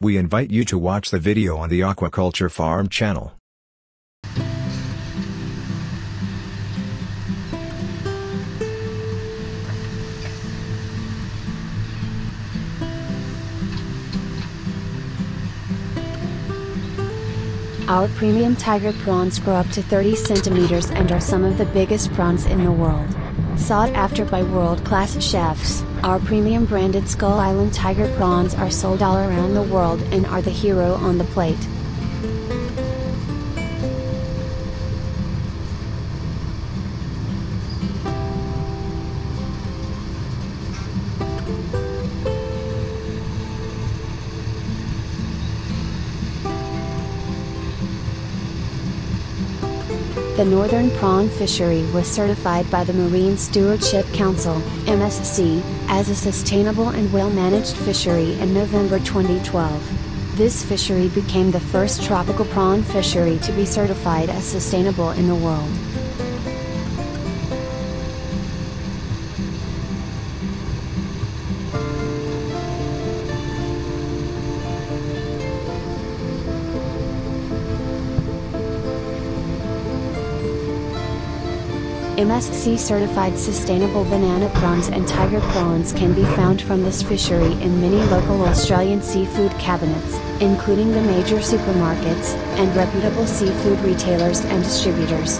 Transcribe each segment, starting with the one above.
We invite you to watch the video on the Aquaculture Farm channel. Our premium tiger prawns grow up to 30 centimeters and are some of the biggest prawns in the world. Sought after by world-class chefs, our premium branded Skull Island tiger prawns are sold all around the world and are the hero on the plate. The northern prawn fishery was certified by the Marine Stewardship Council, MSC, as a sustainable and well-managed fishery in November 2012. This fishery became the first tropical prawn fishery to be certified as sustainable in the world. MSC certified sustainable banana prawns and tiger prawns can be found from this fishery in many local Australian seafood cabinets, including the major supermarkets, and reputable seafood retailers and distributors.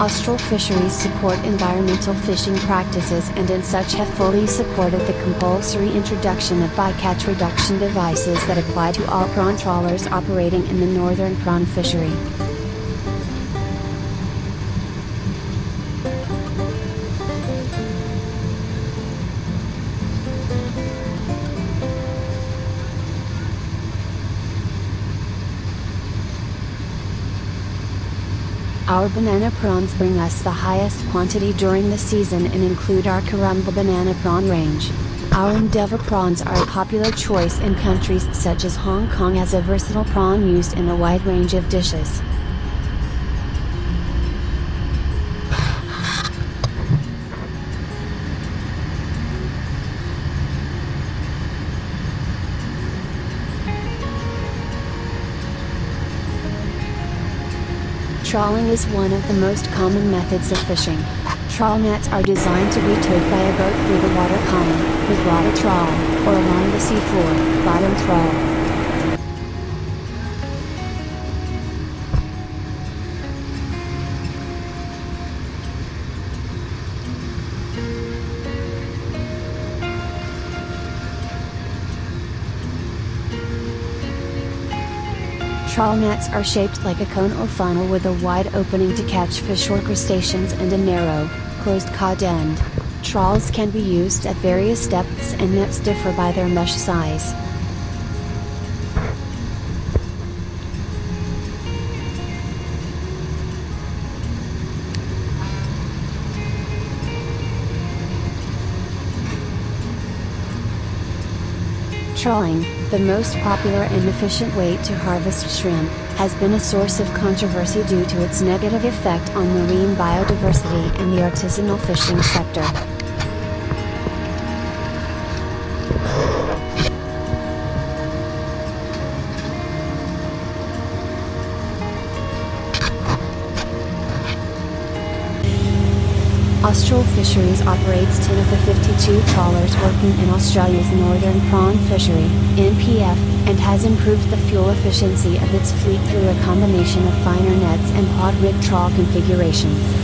Austral fisheries support environmental fishing practices and in such have fully supported the compulsory introduction of bycatch reduction devices that apply to all prawn trawlers operating in the northern prawn fishery. Our banana prawns bring us the highest quantity during the season and include our Karumba banana prawn range. Our Endeavour prawns are a popular choice in countries such as Hong Kong as a versatile prawn used in a wide range of dishes. Trawling is one of the most common methods of fishing. Trawl nets are designed to be towed by a boat through the water column, with rod trawl, or along the seafloor, bottom trawl. Trawl nets are shaped like a cone or funnel with a wide opening to catch fish or crustaceans and a narrow, closed cod end. Trawls can be used at various depths and nets differ by their mesh size. Trawling, the most popular and efficient way to harvest shrimp, has been a source of controversy due to its negative effect on marine biodiversity and the artisanal fishing sector. Austral Fisheries operates 10 of the 52 trawlers working in Australia's northern prawn fishery, NPF, and has improved the fuel efficiency of its fleet through a combination of finer nets and quad rig trawl configurations.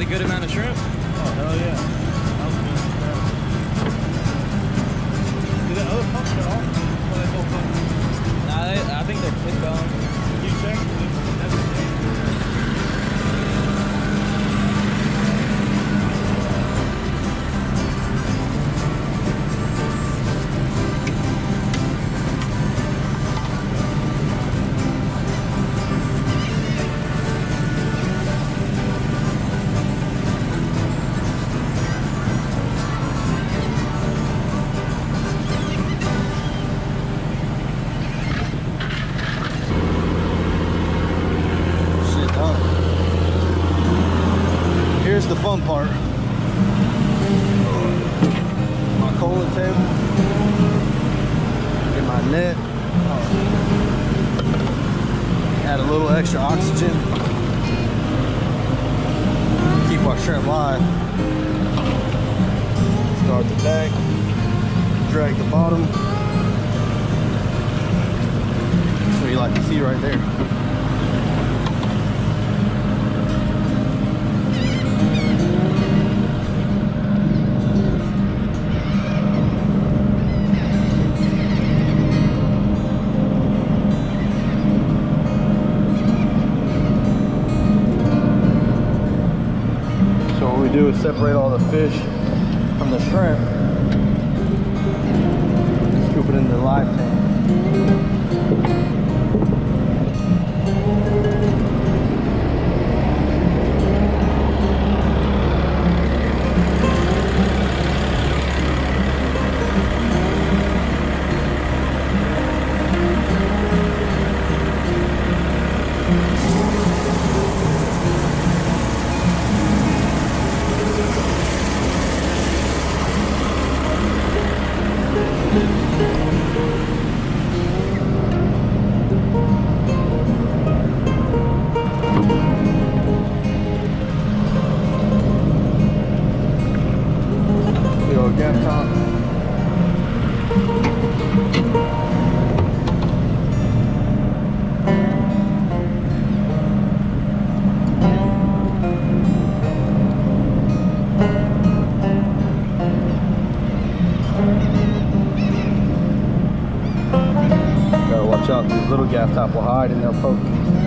That a good amount of shrimp? Oh, hell yeah. Shrimp live. Start the back. Drag the bottom. That's what you like to see right there. Do is separate all the fish from the shrimp. Gaff top will hide and they'll poke.